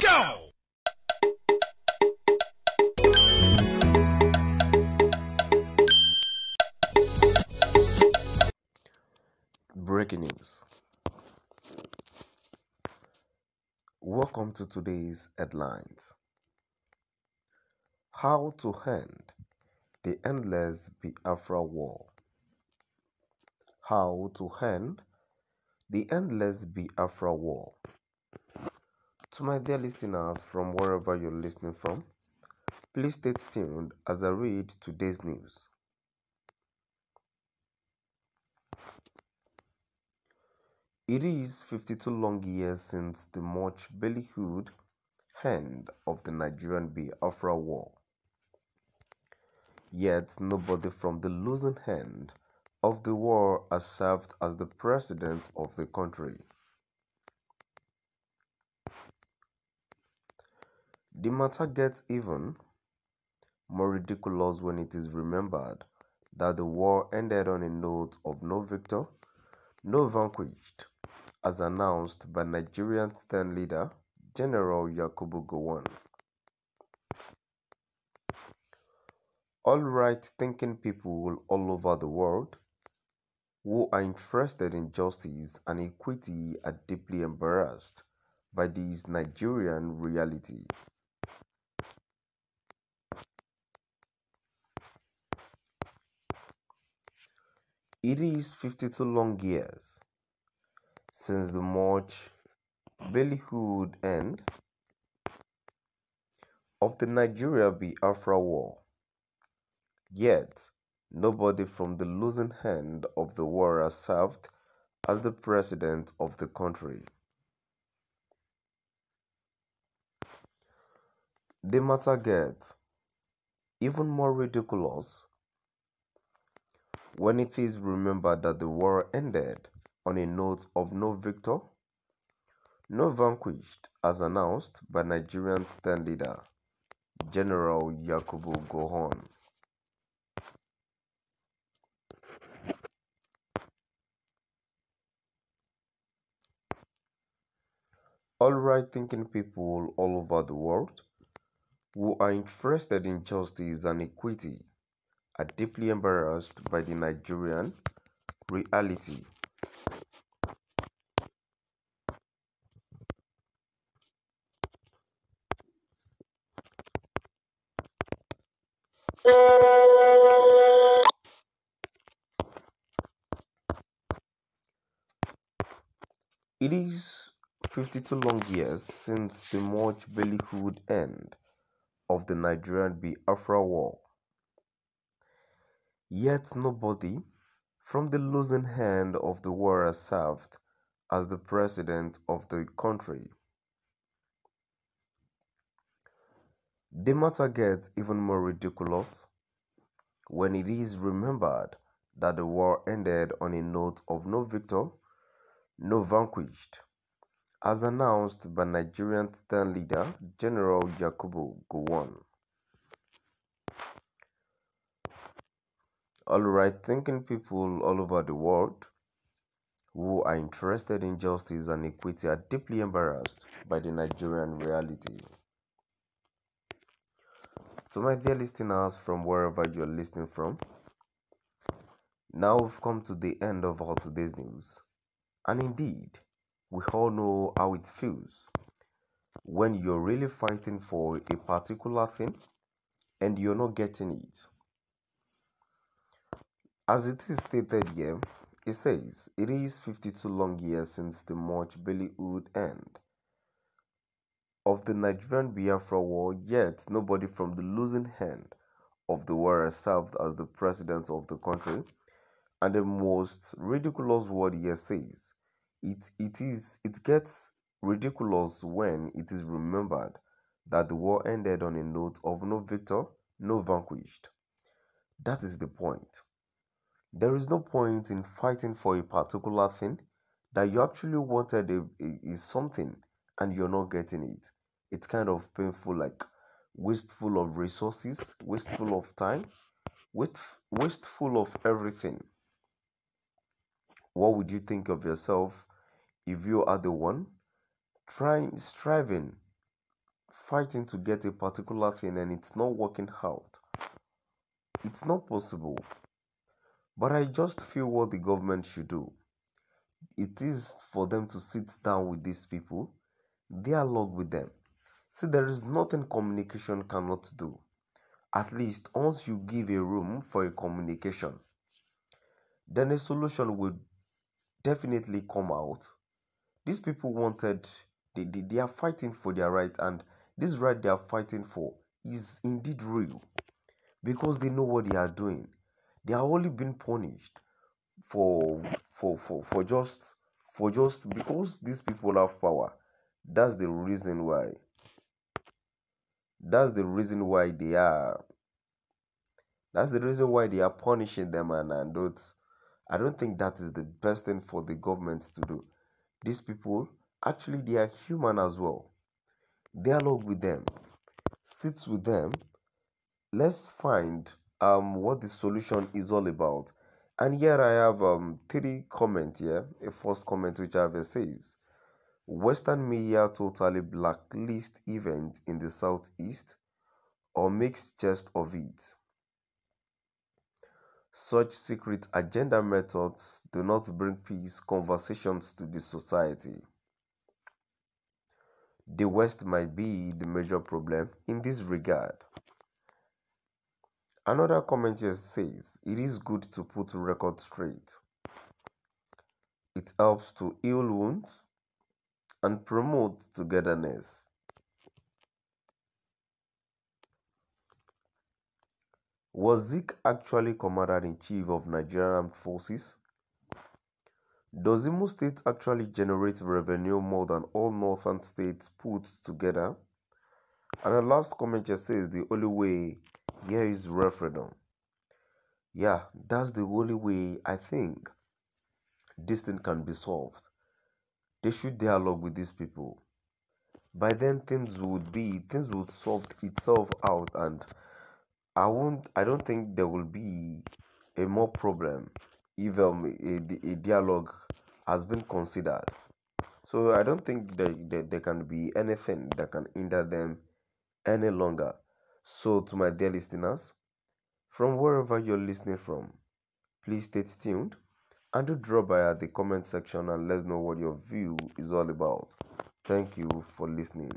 Go! Breaking news. Welcome to today's headlines. How to end the endless Biafra war. How to end the endless Biafra war. To my dear listeners from wherever you're listening from, please stay tuned as I read today's news. It is 52 long years since the much ballyhooed end of the Nigerian Biafra War. Yet nobody from the losing hand of the war has served as the president of the country. The matter gets even more ridiculous when it is remembered that the war ended on a note of no victor, no vanquished, as announced by Nigerian stand leader General Yakubu Gowon. All right thinking people all over the world who are interested in justice and equity are deeply embarrassed by this Nigerian reality. It is 52 long years since the March ballyhooed end of the Nigeria Biafra War. Yet, nobody from the losing hand of the war has served as the president of the country. The matter gets even more ridiculous when it is remembered that the war ended on a note of no victor, no vanquished, as announced by Nigerian stand leader General Yakubu Gowon. All right thinking people all over the world who are interested in justice and equity are deeply embarrassed by the Nigerian reality. It is 52 long years since the much ballyhooed end of the Nigerian Biafra War. Yet nobody from the losing end of the war served as the president of the country. The matter gets even more ridiculous when it is remembered that the war ended on a note of no victor, no vanquished, as announced by Nigerian stand leader General Yakubu Gowon. All right thinking people all over the world who are interested in justice and equity are deeply embarrassed by the Nigerian reality. To my dear listeners from wherever you're listening from, now we've come to the end of all today's news. And indeed, we all know how it feels when you're really fighting for a particular thing and you're not getting it. As it is stated here, it says it is 52 long years since the much ballyhooed end of the Nigerian Biafra War, yet nobody from the losing hand of the war has served as the president of the country. And the most ridiculous word here says it it is it gets ridiculous when it is remembered that the war ended on a note of no victor, no vanquished. That is the point. There is no point in fighting for a particular thing that you actually wanted a, a, a something and you're not getting it. It's kind of painful, like wasteful of resources, wasteful of time, waste, wasteful of everything. What would you think of yourself if you are the one trying, striving fighting to get a particular thing and it's not working out. It's not possible. But I just feel what the government should do. It is for them to sit down with these people, dialogue with them. See, there is nothing communication cannot do. At least once you give a room for a communication, then a solution will definitely come out. These people wanted, they, they, they are fighting for their right, and this right they are fighting for is indeed real because they know what they are doing. They are only being punished for for for for just for just because these people have power. That's the reason why. That's the reason why they are. That's the reason why they are punishing them, and and don't. I don't think that is the best thing for the government to do. These people actually they are human as well. Dialogue with them, sit with them. Let's find um what the solution is all about. And here I have um three comments here. A first comment which I have says Western media totally blacklist event in the southeast or makes jest of it. Such secret agenda methods do not bring peace conversations to the society. The West might be the major problem in this regard. Another commenter says it is good to put record straight. It helps to heal wounds and promote togetherness. Was Zik actually Commander-in-Chief of Nigerian Armed Forces? Does Imo State actually generate revenue more than all northern states put together? And the last comment here says the only way here is referendum. Yeah, that's the only way I think this thing can be solved. They should dialogue with these people. By then things would be things would solve itself out and I won't. I don't think there will be a more problem if um, a, a dialogue has been considered. So I don't think that, that there can be anything that can hinder them any longer. So to my dear listeners, from wherever you're listening from, please stay tuned and do drop by at the comment section and let us know what your view is all about. Thank you for listening.